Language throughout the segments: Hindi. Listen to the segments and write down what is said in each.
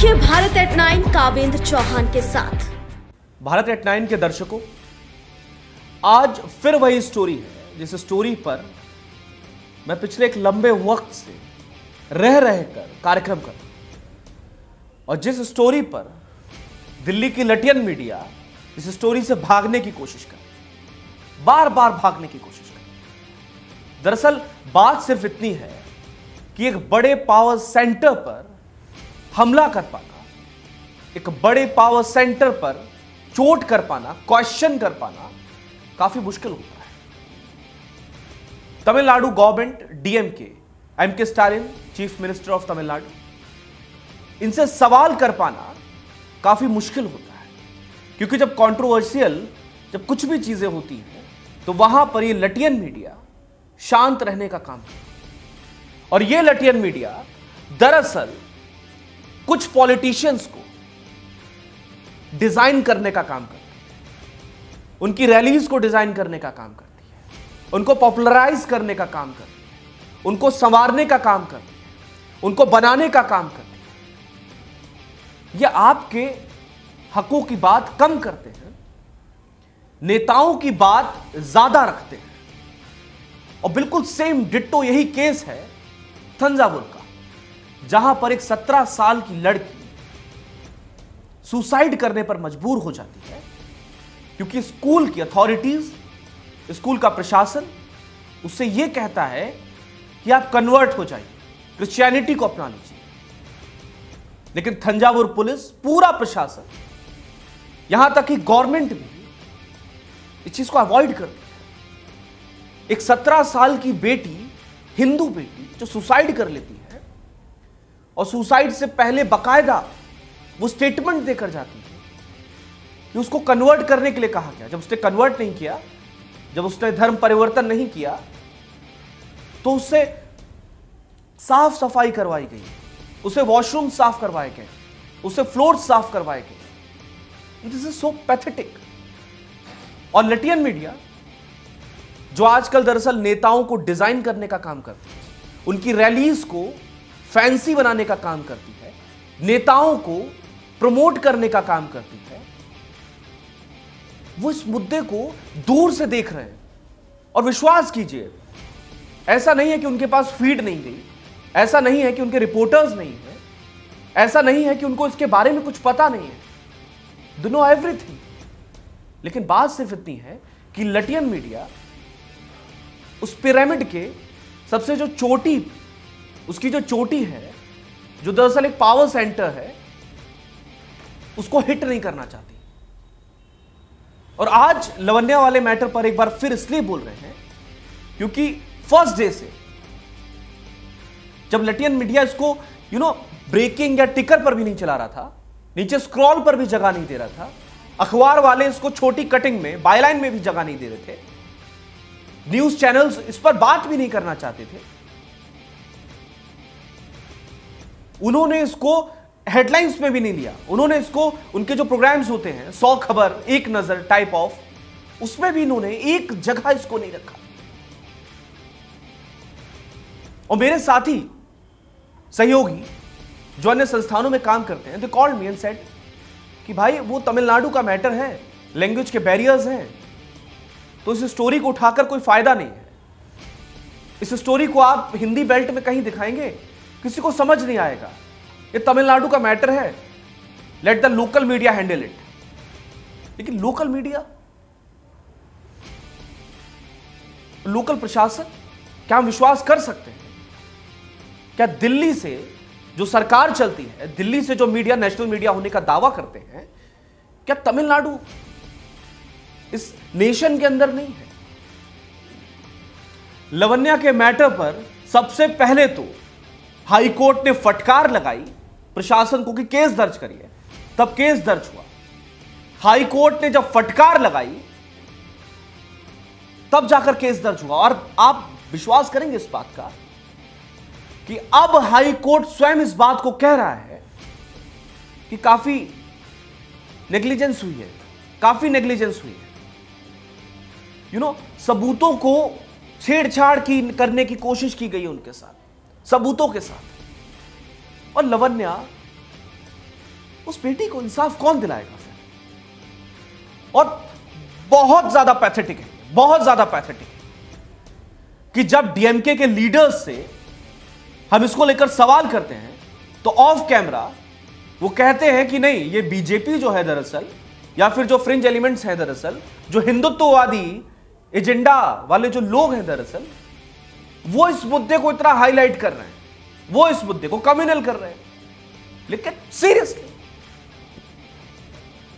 देखिए भारत एट नाइन कावेंद्र चौहान के साथ। भारत एट नाइन के दर्शकों, आज फिर वही स्टोरी है, जिस स्टोरी पर मैं पिछले एक लंबे वक्त से रह रह कर कार्यक्रम कर और जिस स्टोरी पर दिल्ली की लटियन मीडिया इस स्टोरी से भागने की कोशिश कर बार बार भागने की कोशिश कर दरअसल बात सिर्फ़ इतनी है कि एक बड़े पावर सेंटर पर हमला कर पाना, एक बड़े पावर सेंटर पर चोट कर पाना क्वेश्चन कर पाना, काफ़ी मुश्किल होता है। Tamil Nadu government DMK M K Stalin chief minister of Tamil Nadu इनसे सवाल कर पाना काफ़ी मुश्किल होता है। क्योंकि जब कंट्रोवर्शियल जब कुछ भी चीज़ें होती हैं तो वहाँ पर ये लटियन मीडिया शांत रहने का काम करता है। और ये लटियन मीडिया दरअसल कुछ पॉलिटिशियंस को डिज़ाइन करने का काम करती है। उनकी रैलीज को डिज़ाइन करने का काम करती है। उनको पॉपुलराइज करने का काम करती है। उनको संवारने का काम करती है। उनको बनाने का काम करती है। ये आपके हकों की बात कम करते हैं। नेताओं की बात ज़्यादा रखते हैं। और बिल्कुल सेम डिट्टो यही केस है थंजावुर का। जहाँ पर एक सत्रह साल की लड़की सुसाइड करने पर मजबूर हो जाती है, क्योंकि स्कूल की अथॉरिटीज स्कूल का प्रशासन उससे यह कहता है कि आप कन्वर्ट हो जाइए क्रिश्चियनिटी को अपना लीजिए। लेकिन थंजावुर पुलिस, पूरा प्रशासन, यहाँ तक कि गवर्नमेंट भी इस चीज़ को अवॉइड करती है। एक सत्रह साल की बेटी, हिंदू बेटी, जो सुसाइड कर लेती है और सुसाइड से पहले बकायदा वो स्टेटमेंट देकर जाती थी कि उसको कन्वर्ट करने के लिए कहा गया। जब उसने कन्वर्ट नहीं किया, जब उसने धर्म परिवर्तन नहीं किया तो उससे साफ़ सफ़ाई करवाई गई। उसे वॉशरूम साफ़ करवाए गए। उसे फ्लोर साफ़ करवाए गए। दिस इज़ सो पैथेटिक और लटियन मीडिया जो आजकल दरअसल नेताओं को डिज़ाइन करने का काम करती है, उनकी रैलीज को फैंसी बनाने का काम करती है, नेताओं को प्रमोट करने का काम करती है, वो इस मुद्दे को दूर से देख रहे हैं। और विश्वास कीजिए, ऐसा नहीं है कि उनके पास फ़ीड नहीं गई ऐसा नहीं है कि उनके रिपोर्टर्स नहीं है, ऐसा नहीं है कि उनको इसके बारे में कुछ पता नहीं है। दो नो एवरीथिंग लेकिन बात सिर्फ़ इतनी है कि लटियन मीडिया उस पिरामिड के सबसे जो चोटी उसकी जो चोटी है, जो दरअसल एक पावर सेंटर है, उसको हिट नहीं करना चाहती। और आज लवन्या वाले मैटर पर एक बार फिर इसलिए बोल रहे हैं, क्योंकि फ़र्स्ट डे से जब लटियन मीडिया इसको यू नो ब्रेकिंग या टिकर पर भी नहीं चला रहा था, नीचे स्क्रॉल पर भी जगह नहीं दे रहा था, अखबार वाले इसको छोटी कटिंग में बायलाइन में भी जगह नहीं दे रहे थे न्यूज़ चैनल्स इस पर बात भी नहीं करना चाहते थे उन्होंने इसको हेडलाइंस में भी नहीं लिया। उन्होंने इसको, उनके जो प्रोग्राम्स होते हैं, सौ खबर, एक नज़र टाइप ऑफ़ उसमें भी इन्होंने एक जगह इसको नहीं रखा। और मेरे साथी, सहयोगी, जो अन्य संस्थानों में काम करते हैं they called me and said कि भाई, वो तमिलनाडु का मैटर है लैंग्वेज के बैरियर्स हैं तो इस स्टोरी को उठाकर कोई फ़ायदा नहीं है। इस स्टोरी को आप हिंदी बेल्ट में कहीं दिखाएँगे? किसी को समझ नहीं आएगा। ये तमिलनाडु का मैटर है। Let the local media handle it लेकिन लोकल मीडिया लोकल प्रशासन? क्या हम विश्वास कर सकते हैं? क्या दिल्ली से जो सरकार चलती है, दिल्ली से जो मीडिया नेशनल मीडिया होने का दावा करते हैं, क्या तमिलनाडु इस नेशन के अंदर नहीं है? लवन्या के मैटर पर सबसे पहले तो हाई कोर्ट ने फटकार लगाई प्रशासन को कि केस दर्ज करिए। तब केस दर्ज हुआ। हाई कोर्ट ने जब फटकार लगाई तब जाकर केस दर्ज हुआ। और आप विश्वास करेंगे इस बात का कि अब हाई कोर्ट स्वयं इस बात को कह रहा है कि काफ़ी नेग्लिजेंस हुई है। काफ़ी नेग्लिजेंस हुई है। यू you नो know, सबूतों को छेड़छाड़ की करने की कोशिश की गई उनके साथ। सबूतों के साथ। और लवन्या, उस बेटी को इंसाफ कौन दिलाएगा फिर? और बहुत ज़्यादा पैथेटिक है, बहुत ज़्यादा पैथेटिक है कि जब डीएमके के लीडर्स से हम इसको लेकर सवाल करते हैं तो ऑफ़ कैमरा वो कहते हैं कि नहीं, ये बीजेपी जो है दरअसल, या फिर जो फ्रिंज एलिमेंट्स हैं दरअसल, जो हिंदुत्ववादी एजेंडा वाले जो लोग हैं दरअसल वो इस मुद्दे को इतना हाईलाइट कर रहे हैं। वो इस मुद्दे को कम्युनल कर रहे हैं। लेकिन सीरियसली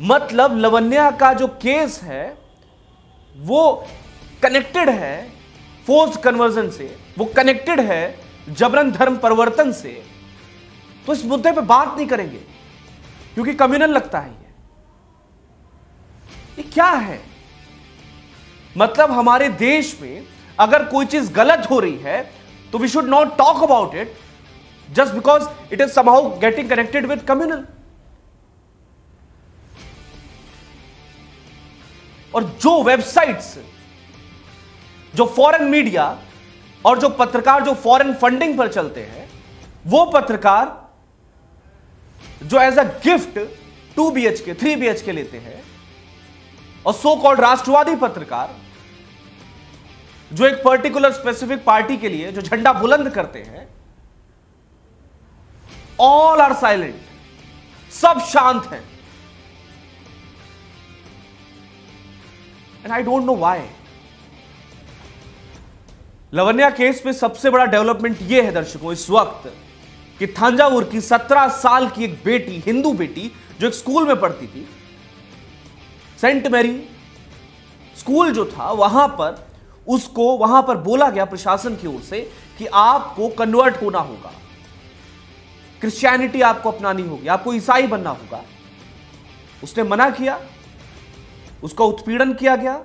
मतलब लवन्या का जो केस है, वो कनेक्टेड है फोर्स कन्वर्जन से, वो कनेक्टेड है जबरन धर्म परिवर्तन से। तो इस मुद्दे पे बात नहीं करेंगे, क्योंकि कम्युनल लगता है ये। ये क्या है? मतलब हमारे देश में अगर कोई चीज़ गलत हो रही है तो we should not talk about it just because it is somehow getting connected with communal और जो वेबसाइट्स जो फॉरेन मीडिया और जो पत्रकार, जो फॉरेन फंडिंग पर चलते हैं, वो पत्रकार जो as a gift two B H K three B H K लेते हैं, और सो कॉल्ड राष्ट्रवादी पत्रकार जो एक पर्टिकुलर स्पेसिफिक पार्टी के लिए जो झंडा बुलंद करते हैं ऑल आर साइलेंट सब शांत हैं। And I don't know why Lavanya case में सबसे बड़ा डेवलपमेंट यह है दर्शकों, इस वक्त कि थांजावुर की 17 साल की एक बेटी, हिंदू बेटी, जो एक स्कूल में पढ़ती थी, सेंट मैरी, स्कूल जो था, वहाँ पर उसको वहाँ पर बोला गया प्रशासन की ओर से कि आपको कन्वर्ट होना होगा। क्रिश्चियनिटी आपको अपनानी होगी, आपको ईसाई बनना होगा। उसने मना किया, उसका उत्पीड़न किया गया,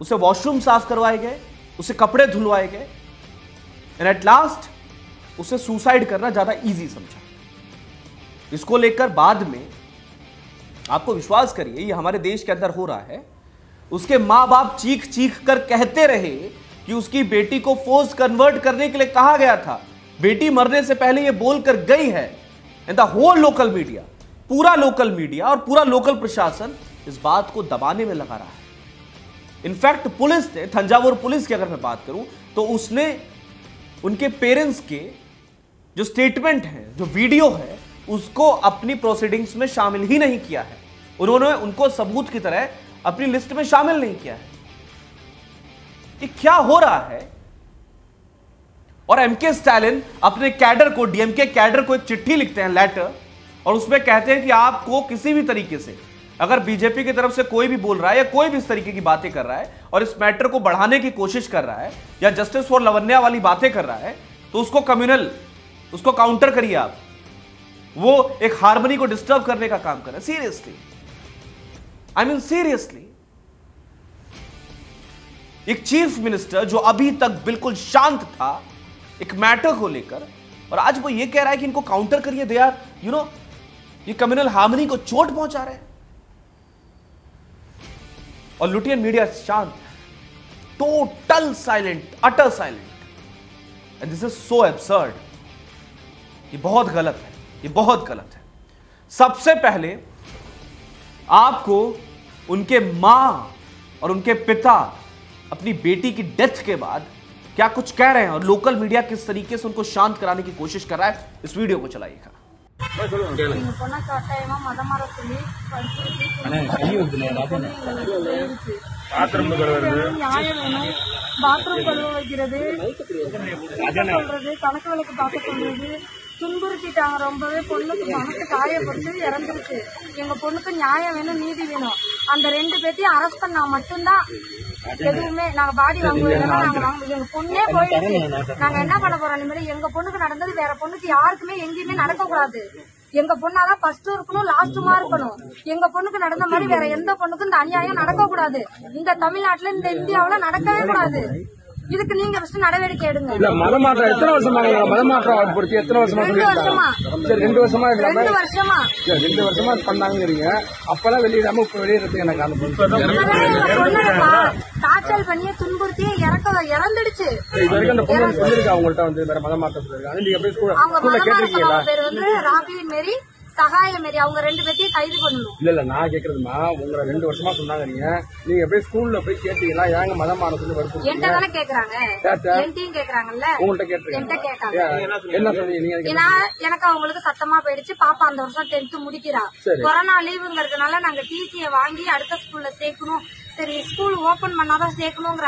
उसे वॉशरूम साफ़ करवाए गए, उसे कपड़े धुलवाए गए एंड एट लास्ट उसे सुसाइड करना ज़्यादा इजी समझा। इसको लेकर बाद में आपको विश्वास करिए, ये हमारे देश के अंदर हो रहा है उसके माँ बाप चीख चीख कर कहते रहे कि उसकी बेटी को फोर्स कन्वर्ट करने के लिए कहा गया था। बेटी मरने से पहले ये बोलकर गई है। And the whole local media पूरा लोकल मीडिया और पूरा लोकल प्रशासन इस बात को दबाने में लगा रहा है। इनफैक्ट पुलिस ने, थंजावुर पुलिस की अगर मैं बात करूँ तो उसने उनके पेरेंट्स के जो स्टेटमेंट है, जो वीडियो है, उसको अपनी प्रोसीडिंग्स में शामिल ही नहीं किया है। उन्होंने उनको सबूत की तरह अपनी लिस्ट में शामिल नहीं किया है ये क्या हो रहा है। और एमके स्टालिन अपने कैडर को डीएमके कैडर को एक चिट्ठी लिखते हैं लेटर और उसमें कहते हैं कि आपको किसी भी तरीके से, अगर बीजेपी की तरफ़ से कोई भी बोल रहा है या कोई भी इस तरीके की बातें कर रहा है और इस मैटर को बढ़ाने की कोशिश कर रहा है या जस्टिस फॉर लवन्या वाली बातें कर रहा है तो उसको कम्युनल उसको काउंटर करिए आप। वो एक हारमोनी को डिस्टर्ब करने का काम कर रहा है। सीरियसली आई मीन सीरियसली एक चीफ मिनिस्टर जो अभी तक बिल्कुल शांत था, एक मैटर को लेकर, और आज वो ये कह रहा है कि इनको काउंटर करिए दे आर यू नो ये कम्युनल हार्मनी को चोट पहुँचा रहे हैं। और लुटियन मीडिया शांत total silent utter silent and this is so absurd ये बहुत गलत है, ये बहुत गलत है। सबसे पहले आपको उनके मां और उनके पिता अपनी बेटी की डेथ के बाद क्या कुछ कह रहे हैं और लोकल मीडिया किस तरीके से उनको शांत कराने की कोशिश कर रहा है इस वीडियो को चलाइएगा எங்க பொண்ணை கட்டாயமா மதம் மாற சொல்லி படிச்சு பாத்ரூம் கழுவுறது நியாயம் வேணும் பாத்ரூம் கழுவ வைக்கிறது சொல்றது கணக்கு விளக்கு பார்க்க சொல்றது துன்புறுத்திட்டாங்க. ரொம்பவே பொண்ணுக்கு மனசு காயப்பட்டு இறந்துருச்சு. எங்க பொண்ணுக்கு நியாயம் வேணும் நீதி வேணும். அந்த ரெண்டு பேர்த்தையும் அரெஸ்ட் பண்ணா மட்டும்தான் எதுவுமே நாங்க பாடி வாங்குவதெல்லாம் நாங்க வாங்க எங்க பொண்ணே போயிடுச்சு. நாங்க என்ன பண்ண போறோம் இனிமேல்? எங்க பொண்ணுக்கு நடந்தது வேற பொண்ணுக்கு யாருக்குமே எங்கேயுமே நடக்க கூடாது எங்க பொண்ணாதான் ஃபர்ஸ்ட் இருக்கணும் லாஸ்ட்டுமா இருக்கணும். எங்க பொண்ணுக்கு நடந்த மாதிரி வேற எந்த பொண்ணுக்கும் இந்த அநியாயம் நடக்க கூடாது இந்த தமிழ்நாட்டுல இந்த இந்தியாவுல நடக்கவே கூடாது. இதுக்கு நீங்க ஃபர்ஸ்ட் நடவடிக்கை எடுங்க. இல்ல மதமாற்றம் எத்தனை வருஷமா மதமாற்றம் பொறுத்து எத்தனை வருஷமா ரெண்டு வருஷமா. சரி ரெண்டு வருஷமா ரெண்டு வருஷமா. சரி, ரெண்டு வருஷமா பண்ணாங்கிறீங்க அப்பெல்லாம் வெளியிடாம இப்ப வெளியிடறதுக்கு எனக்கு அனுப்பும் பொண்ணுப்பா டார்ச்சர் பண்ணி துன்புறுத்தி இறக்க இறந்துடுச்சு. இது வரைக்கும் அந்த பொண்ணு சொல்லியிருக்கா? அவங்கள்ட்ட வந்து வேற மதமாற்றம் சொல்லியிருக்காங்க நீங்க போய் ஸ்கூல்ல கேட்டிருக்கீங்களா? பேர் வந்து ராபி மேரி. சகாயம் மாரி அவங்க ரெண்டு பேர்த்தையும் கைது பண்ணணும். இல்ல இல்ல நான் கேக்குறதுமா? உங்களை ரெண்டு வருஷமா சொன்னாங்க நீங்க. நீங்க போய் ஸ்கூல்ல போய் கேட்டீங்களா? ஏங்க மதம் மானத்துல என்கிட்ட வற்புறுத்தீங்க தானே கேக்குறாங்க? கேட்டா? என்கிட்டயும் கேக்குறாங்கல்ல? உங்கள்ட்ட என்கிட்ட கேட்டிருக்கீங்க என்ன சொன்னீங்க? நீங்க ஏன்னா எனக்கு அவங்களுக்கு சத்தமா போயிடுச்சு. பாப்பா அந்த வருஷம் டென்த் முடிக்கிறா. கொரோனா லீவுங்கிறதுனால நாங்க டிசிய வாங்கி அடுத்த ஸ்கூல்ல சேர்க்கணும். சரி ஸ்கூல் ஓபன் பண்ணாதான் சேர்க்கணுங்கிற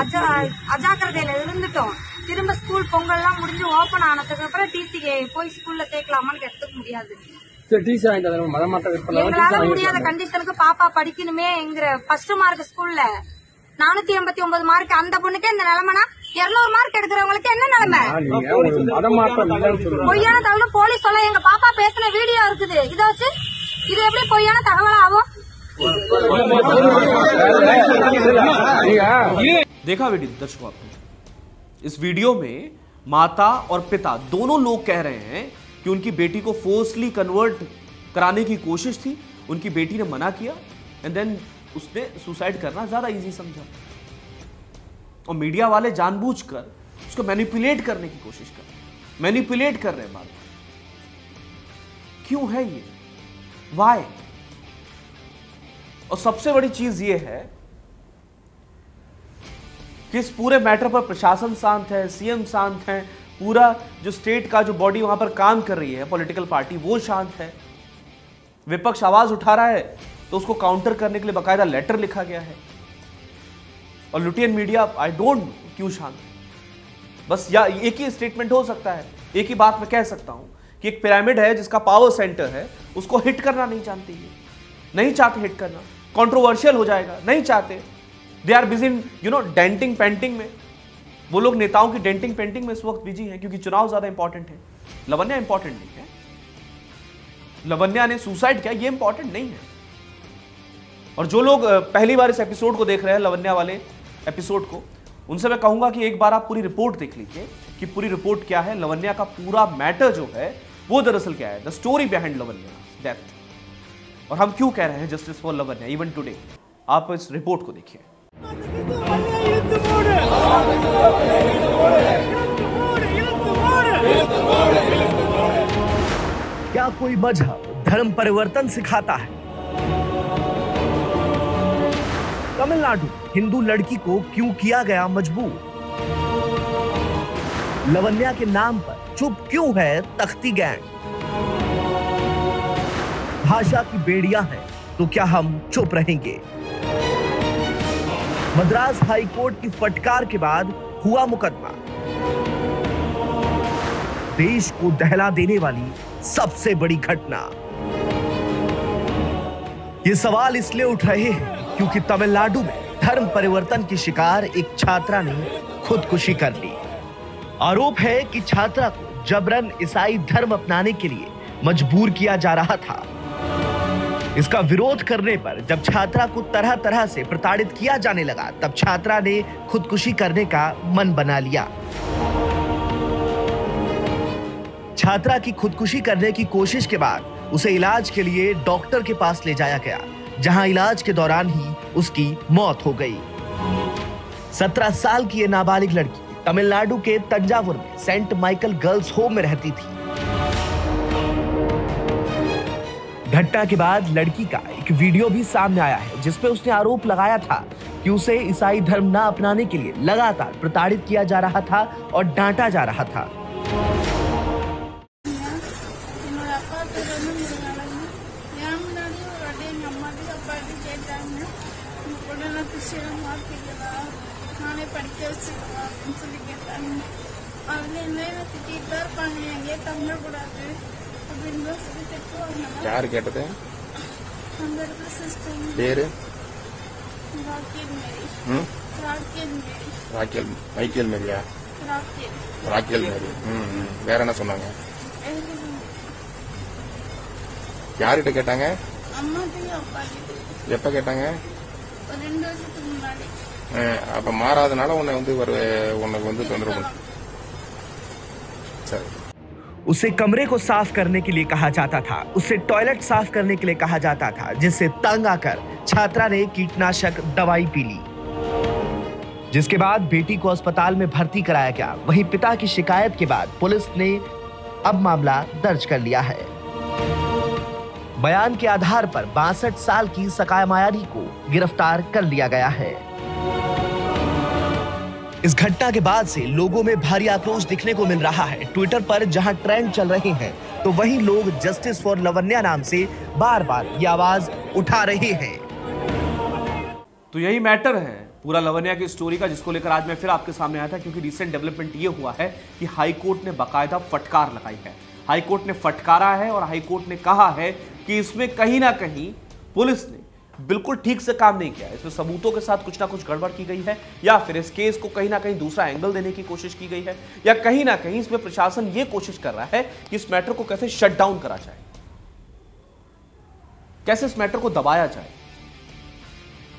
அஜா- அஜாக்கிரதையில இருந்துட்டோம். திரும்ப ஸ்கூல் பொங்கல் எல்லாம் முடிஞ்சு ஓபன் ஆனதுக்கு அப்புறம் டிசி போய் ஸ்கூல்ல சேர்க்கலாமான்னு கேட்டதுக்கு முடியாது சரி டீச்சர் வாங்கி தரேன் மதம் மாற்றம் விற்பனை எங்களால டீச்சர் வாங்கி முடியாத தரேன். கண்டிஷனுக்கு பாப்பா படிக்கணுமே என்கிற ஃபர்ஸ்ட் மார்க் ஸ்கூல்ல நானூத்தி எண்பத்தி ஒன்பது மார்க் அந்த பொண்ணுக்கு இந்த நிலைமைனா இருநூறு மார்க் எடுக்கிறவங்களுக்கு என்ன நிலைமை ஆ, நீங்க உங்களுக்கு மதம் மாற்றம் இல்லைன்னு சொல்லுங்க பொய்யான தகவல் போலீஸ் சொல்ல எங்க பாப்பா பேசின வீடியோ இருக்குது இத வச்சு இது எப்படி பொய்யான தகவல் ஆகும் நீங்க देखा वीडियो दर्शकों आपने इस वीडियो में माता और पिता, दोनों लोग कह रहे हैं कि उनकी बेटी को फोर्सली कन्वर्ट कराने की कोशिश थी। उनकी बेटी ने मना किया एंड देन उसने सुसाइड करना ज़्यादा इजी समझा। और मीडिया वाले जानबूझकर उसको मैनिपुलेट करने की कोशिश कर रहे मैनिपुलेट कर रहे हैं बात। क्यों है ये? वाई और सबसे बड़ी चीज़ ये है कि इस पूरे मैटर पर प्रशासन शांत है, सीएम शांत है, पूरा जो स्टेट का जो बॉडी वहाँ पर काम कर रही है, पॉलिटिकल पार्टी, वो शांत है। विपक्ष आवाज़ उठा रहा है तो उसको काउंटर करने के लिए बकायदा लेटर लिखा गया है। और लुटियन मीडिया आई डोंट क्यों शांत बस या, एक ही स्टेटमेंट हो सकता है, एक ही बात मैं कह सकता हूँ कि एक पिरामिड है जिसका पावर सेंटर है, उसको हिट करना नहीं ये नहीं चाहते हिट करना। कंट्रोवर्शियल हो जाएगा, नहीं चाहते। They are busy you know denting painting में। वो लोग नेताओं की डेंटिंग पेंटिंग में इस वक्त बिज़ी हैं, क्योंकि चुनाव ज़्यादा इंपॉर्टेंट है। लवन्या इंपॉर्टेंट नहीं है। लवन्या ने सुसाइड किया, ये इंपॉर्टेंट नहीं है। और जो लोग पहली बार इस एपिसोड को देख रहे हैं, लवन्या वाले एपिसोड को, उनसे मैं कहूँगा कि एक बार आप पूरी रिपोर्ट देख लीजिए कि पूरी रिपोर्ट क्या है। लवन्या का पूरा मैटर जो है, वो दरअसल क्या है? The story behind Lavanya death और हम क्यों कह रहे हैं justice for Lavanya even today आप इस रिपोर्ट को देखिए। क्या कोई मज़हब धर्म परिवर्तन सिखाता है? तमिलनाडु हिंदू लड़की को क्यों किया गया मजबूर? लवन्या के नाम पर चुप क्यों है तख्ती गैंग? भाषा की बेड़िया हैं तो क्या हम चुप रहेंगे? मद्रास हाई कोर्ट की फटकार के बाद हुआ मुकदमा। देश को दहला देने वाली सबसे बड़ी घटना। ये सवाल इसलिए उठ रहे हैं क्योंकि तमिलनाडु में धर्म परिवर्तन की शिकार एक छात्रा ने खुदकुशी कर ली। आरोप है कि छात्रा को जबरन ईसाई धर्म अपनाने के लिए मजबूर किया जा रहा था। इसका विरोध करने पर जब छात्रा को तरह तरह से प्रताड़ित किया जाने लगा, तब छात्रा ने खुदकुशी करने का मन बना लिया। छात्रा की खुदकुशी करने की कोशिश के बाद उसे इलाज के लिए डॉक्टर के पास ले जाया गया, जहाँ इलाज के दौरान ही उसकी मौत हो गई। सत्रह साल की ये नाबालिग लड़की तमिलनाडु के तंजावुर में सेंट माइकल गर्ल्स होम में रहती थी। घटना के बाद लड़की का एक वीडियो भी सामने आया है जिसपे उसने आरोप लगाया था कि उसे ईसाई धर्म न अपनाने के लिए लगातार प्रताड़ित किया जा रहा था और डांटा जा रहा था। கேட்டது? பேரு? Rachel Michael Maria? Rachel. Mary. வேற என்ன சொன்னாங்க? யாருகிட்ட கேட்டாங்க? எப்ப கேட்டாங்க? அப்ப மாறாதனால உன்னை வந்து ஒரு உனக்கு வந்து தொந்தரவு சரி. उसे कमरे को साफ़ करने के लिए कहा जाता था। उसे टॉयलेट साफ़ करने के लिए कहा जाता था, जिससे तंग आकर छात्रा ने कीटनाशक दवाई पी ली। जिसके बाद बेटी को अस्पताल में भर्ती कराया गया। वहीं पिता की शिकायत के बाद पुलिस ने अब मामला दर्ज कर लिया है। बयान के आधार पर बासठ साल की सकाय मायारी को गिरफ़्तार कर लिया गया है। इस घटना के बाद से लोगों में भारी आक्रोश दिखने को मिल रहा है। ट्विटर पर जहाँ ट्रेंड चल रहे हैं तो वहीं लोग जस्टिस फॉर लवन्या नाम से बार बार ये आवाज़ उठा रहे हैं। तो यही मैटर है पूरा लवन्या की स्टोरी का, जिसको लेकर आज मैं फिर आपके सामने आया था, क्योंकि रिसेंट डेवलपमेंट ये हुआ है कि हाई कोर्ट ने बाकायदा फटकार लगाई है। हाई कोर्ट ने फटकारा है और हाई कोर्ट ने कहा है कि इसमें कहीं ना कहीं पुलिस ने बिल्कुल ठीक से काम नहीं किया। इसमें सबूतों के साथ कुछ ना कुछ गड़बड़ की गई है, या फिर इस केस को कहीं ना कहीं दूसरा एंगल देने की कोशिश की गई है, या कहीं ना कहीं इसमें प्रशासन ये कोशिश कर रहा है कि इस मैटर को कैसे शट डाउन करा जाए। कैसे इस मैटर को दबाया जाए।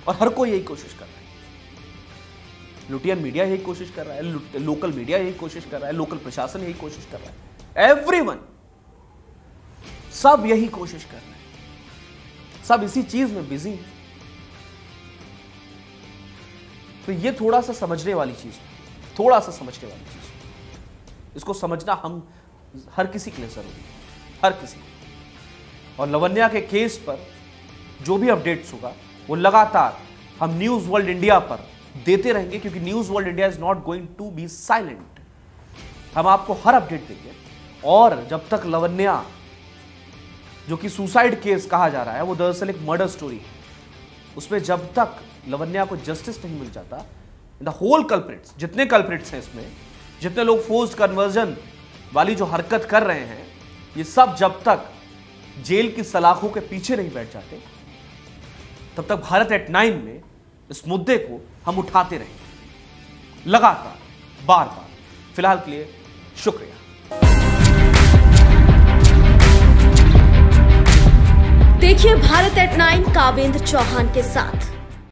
और हर कोई यही कोशिश कर रहा है। लुटियन मीडिया यही कोशिश कर रहा है लोकल मीडिया यही कोशिश कर रहा है लोकल प्रशासन यही कोशिश कर रहा है। एवरीवन सब यही कोशिश कर रहे हैं। सब इसी चीज़ में बिज़ी है तो ये थोड़ा सा समझने वाली चीज़, थोड़ा सा समझने वाली चीज़। इसको समझना हम हर किसी के लिए ज़रूरी है, हर किसी और लवन्या के केस पर जो भी अपडेट्स होगा, वो लगातार हम न्यूज़ वर्ल्ड इंडिया पर देते रहेंगे, क्योंकि News World India is not going to be silent हम आपको हर अपडेट देंगे। और जब तक लवन्या जो कि सुसाइड केस कहा जा रहा है, वो दरअसल एक मर्डर स्टोरी है। उसमें जब तक लवन्या को जस्टिस नहीं मिल जाता द होल कल्प्रिट्स, जितने कल्प्रिट्स हैं इसमें, जितने लोग फोर्स कन्वर्जन वाली जो हरकत कर रहे हैं, ये सब जब तक जेल की सलाखों के पीछे नहीं बैठ जाते, तब तक भारत एट नाइन में इस मुद्दे को हम उठाते रहेंगे। लगातार, बार बार। फ़िलहाल के लिए शुक्रिया। देखिए भारत एट नाइन कावेंद्र चौहान के साथ।